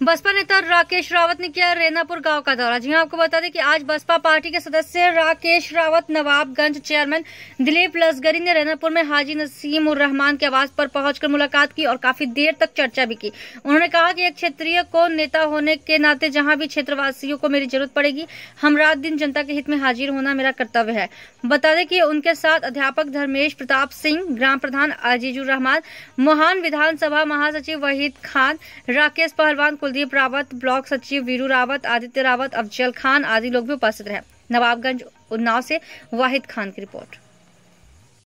बसपा नेता राकेश रावत ने किया रेनापुर गाँव का दौरा। जी हाँ, आपको बता दें कि आज बसपा पार्टी के सदस्य राकेश रावत, नवाबगंज चेयरमैन दिलीप लसगरी ने रेनापुर में हाजी नसीम उर रहमान के आवास पर पहुंचकर मुलाकात की और काफ़ी देर तक चर्चा भी की। उन्होंने कहा कि एक क्षेत्रीय को नेता होने के नाते जहाँ भी क्षेत्रवासियों को मेरी ज़रूरत पड़ेगी, हम रात दिन जनता के हित में हाजिर होना मेरा कर्तव्य है। बता दें कि उनके साथ अध्यापक धर्मेश प्रताप सिंह, ग्राम प्रधान अजीजुर रहमान, मोहान विधानसभा महासचिव वहीद खान, राकेश पहलवान कुलदीप रावत, ब्लॉक सचिव वीरू रावत, आदित्य रावत, अफजल खान आदि लोग भी उपस्थित रहे। नवाबगंज उन्नाव से वाहिद खान की रिपोर्ट।